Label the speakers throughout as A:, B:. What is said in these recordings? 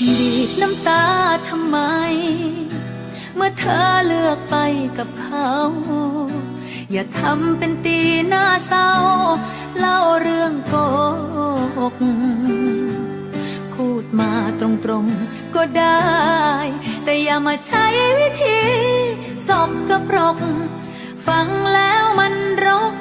A: ดน้ำตาทำไม เมื่อเธอเลือกไปกับเขา อย่าทำเป็นตีหน้าเศร้า เล่าเรื่องโกหกพูดมาตรงๆก็ได้ แต่อย่ามาใช้วิธีสอบกระปรกฟังแล้วมันรก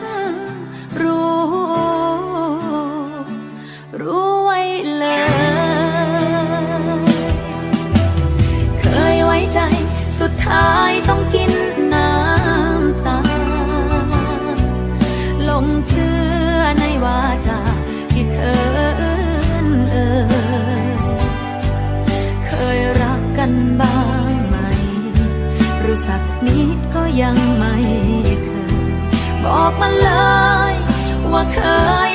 A: สักนิดก็ยังไม่เคย บอกมาเลยว่าเคย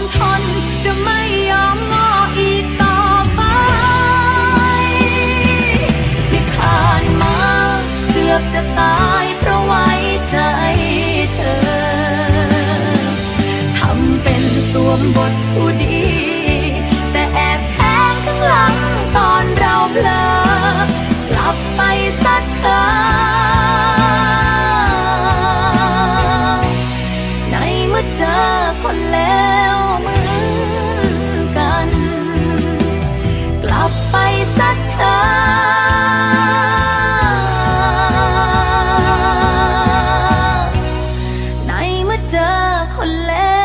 A: มทน จะไม่ยอมงออีกต่อไป ที่ผ่านมาเกือบจะตาย คนแล้